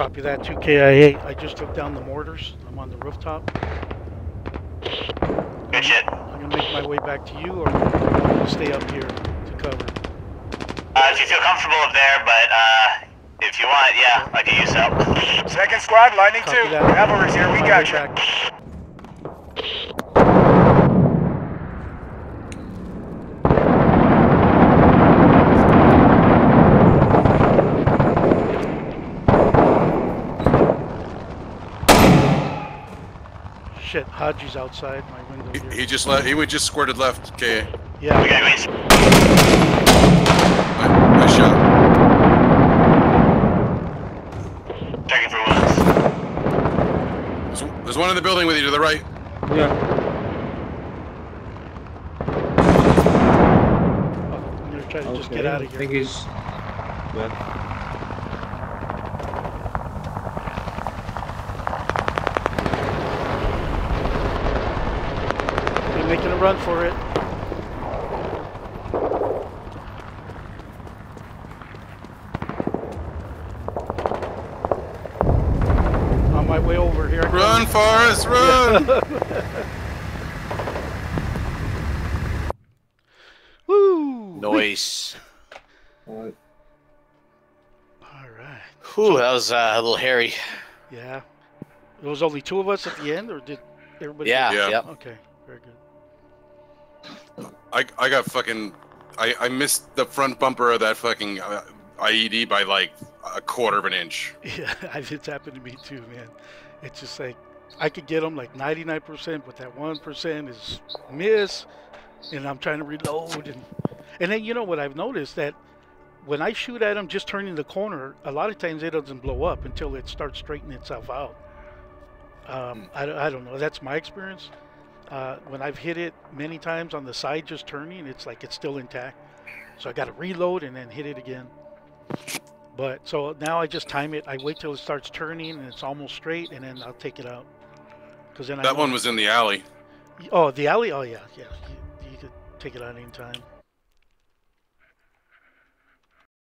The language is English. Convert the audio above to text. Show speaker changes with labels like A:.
A: Copy that, 2KIA. I just took down the mortars. I'm on the rooftop.
B: Good shit.
A: I'm gonna make my way back to you, or to stay up here to cover.
B: Uh, if you feel comfortable up there, but uh, if you want, yeah, I can use help.
C: Second squad, lightning
A: Copy
C: two.
A: that.
C: Cavalry's here, we got
A: way
C: you.
A: back. Shit, Haji's outside my window
D: He,
A: here.
D: he just left. He would just squirted left. Okay,
A: Yeah,
B: Okay, wait.
D: nice shot.
B: Checking for wounds.
D: There's, there's one in the building with you to the right.
E: Yeah.
A: I'm gonna try to just get out of here.
E: I think he's well.
A: Making a run for it. On my way over here. I.
D: Run, Forrest, run!
A: Woo!
F: Noise.
E: Uh,
A: All right.
F: Whew, that was uh, a little hairy.
A: Yeah. There was only two of us at the end, or did everybody?
F: Yeah,
D: Yeah.
F: yep.
A: Okay. Very good.
D: I I got fucking. I I missed the front bumper of that fucking uh, IED by like a quarter of an inch.
A: Yeah, it's happened to me too, man. It's just like I could get them like 99%, but that one percent is miss, and I'm trying to reload, and and then you know what I've noticed that when I shoot at them just turning the corner, a lot of times it doesn't blow up until it starts straightening itself out. Um, I, I don't know. That's my experience. Uh, when I've hit it many times on the side, just turning, it's like it's still intact. So I got to reload and then hit it again. But so now I just time it. I wait till it starts turning and it's almost straight, and then I'll take it out. Because then
D: That one was in the alley.
A: Oh, the alley. Oh yeah, yeah. You, you could take it out anytime.